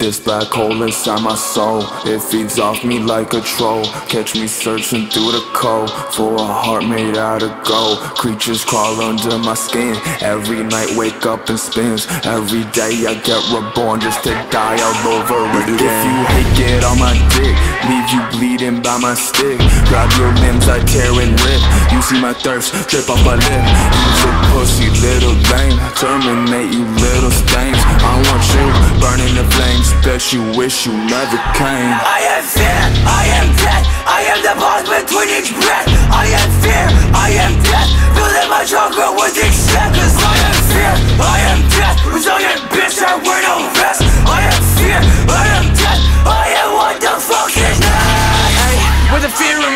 This black hole inside my soul, it feeds off me like a troll. Catch me searching through the cold for a heart made out of gold. Creatures crawl under my skin. Every night wake up and spins. Every day I get reborn just to die all over again. If you hate, get on my dick. Leave you bleeding by my stick. Grab your limbs, I tear and rip. You see my thirst drip off my lip. Use a pussy, little lame. Terminate you, little stains. I want you burning the flames. Bet you wish you never came. I am fear, I am death I am the pause between each breath I am fear, I am death Filling my chakra with each Cause I am fear, I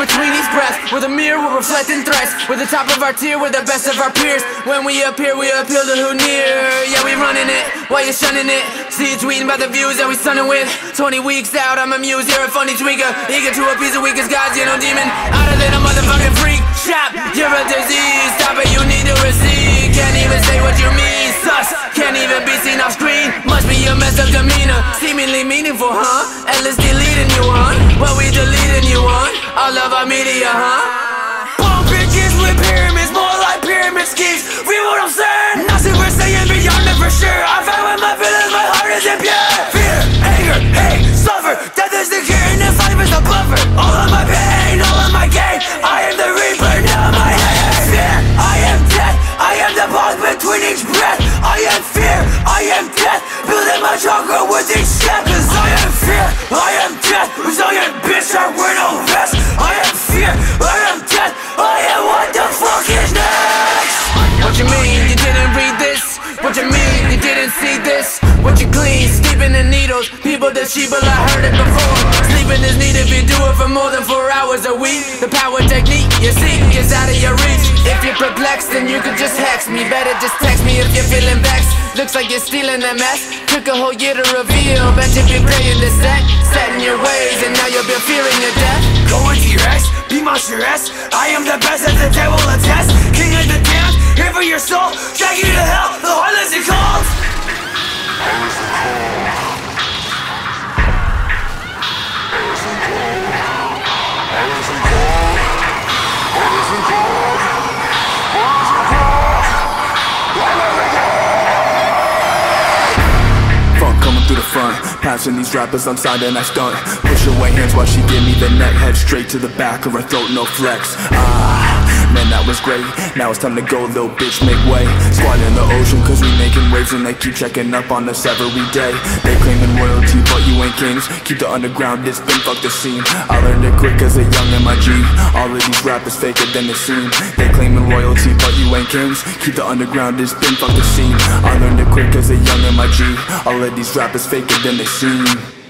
between each breath With a mirror, we're reflecting threats With the top of our tier, we're the best of our peers. When we appear, we appeal to who near. Yeah, we running it, while you shunning it? See you tweeting about the views that we stunning with. 20 weeks out, I'm a muse, you're a funny tweaker. Eager to appease the weakest gods, you know demon. Hotter than a motherfucking freak. Shop, you're a disease. Stop it, you need to receive. Can't even say what you mean. Sus, can't even be seen off screen. Must be your messed up demeanor. Seemingly meaningful, huh? Endless breath I am fear, I am death. Building my chakra with each step Cause I am fear, I am death. Resilient bitch, I wear no vest. I am fear, I am death. I am what the fuck is next? What you mean you didn't read this? What you mean you didn't see this? What you clean, steeping in needles. People that but I heard it before. Sleeping is needed if you do it for more than four hours a week. The power technique you see is out of your reach perplexed then you could just hex me. Better just text me if you're feeling vexed. Looks like you're stealing a mess. Took a whole year to reveal Bet you be playing the set Set in your ways and now you'll be fearing your death. Go into your ex, be monster I am the best that the devil attest. King of the damned, here for your soul. Drag you to hell, the heartless it calls Funk coming through the front, passing these rappers on side and I stunt. Push away hands while she give me the neck, head straight to the back of her throat, no flex. Ah, man, that was great. Now it's time to go, little bitch, make way. Squat in the ocean, cause we making waves and they keep checking up on us every day. They claiming royalty, but you ain't kings. Keep the underground, this been fuck the scene. I learned it quick as a young MIG. All of these rappers faker than they seem. They claiming royalty, but you ain't kings. Keep the underground, this been fuck the scene. I learned it quick as a young MIG. All of these rappers. Faker than they seem.